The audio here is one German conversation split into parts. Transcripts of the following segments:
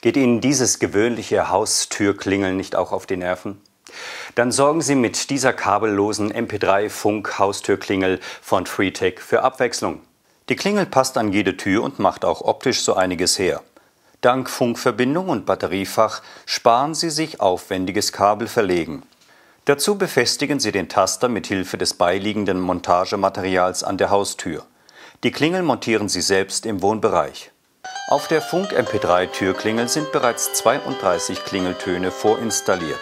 Geht Ihnen dieses gewöhnliche Haustürklingeln nicht auch auf die Nerven? Dann sorgen Sie mit dieser kabellosen MP3-Funk-Haustürklingel von FreeTech für Abwechslung. Die Klingel passt an jede Tür und macht auch optisch so einiges her. Dank Funkverbindung und Batteriefach sparen Sie sich aufwendiges Kabelverlegen. Dazu befestigen Sie den Taster mit Hilfe des beiliegenden Montagematerials an der Haustür. Die Klingel montieren Sie selbst im Wohnbereich. Auf der Funk-MP3-Türklingel sind bereits 32 Klingeltöne vorinstalliert.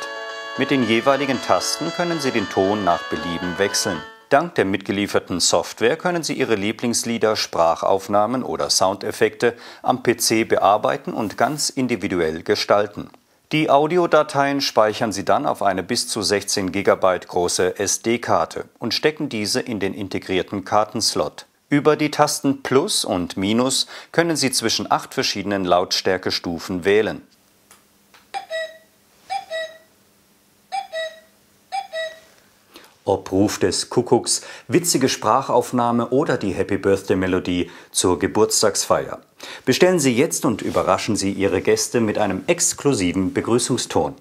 Mit den jeweiligen Tasten können Sie den Ton nach Belieben wechseln. Dank der mitgelieferten Software können Sie Ihre Lieblingslieder, Sprachaufnahmen oder Soundeffekte am PC bearbeiten und ganz individuell gestalten. Die Audiodateien speichern Sie dann auf eine bis zu 16 GB große SD-Karte und stecken diese in den integrierten Kartenslot. Über die Tasten Plus und Minus können Sie zwischen acht verschiedenen Lautstärkestufen wählen. Ob Ruf des Kuckucks, witzige Sprachaufnahme oder die Happy Birthday Melodie zur Geburtstagsfeier. Bestellen Sie jetzt und überraschen Sie Ihre Gäste mit einem exklusiven Begrüßungston.